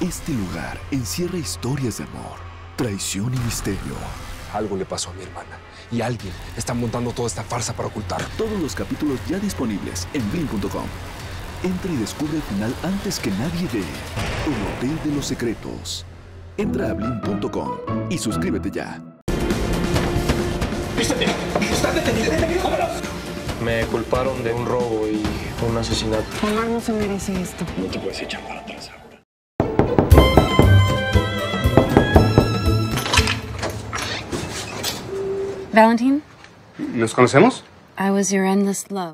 Este lugar encierra historias de amor, traición y misterio. Algo le pasó a mi hermana y alguien está montando toda esta farsa para ocultarlo. Todos los capítulos ya disponibles en Blim.com. Entra y descubre el final antes que nadie ve. El Hotel de los Secretos. Entra a Blim.com y suscríbete ya. Me culparon de un robo y un asesinato. Omar no se merece esto. Valentine, ¿Nos conocemos? I was your endless love.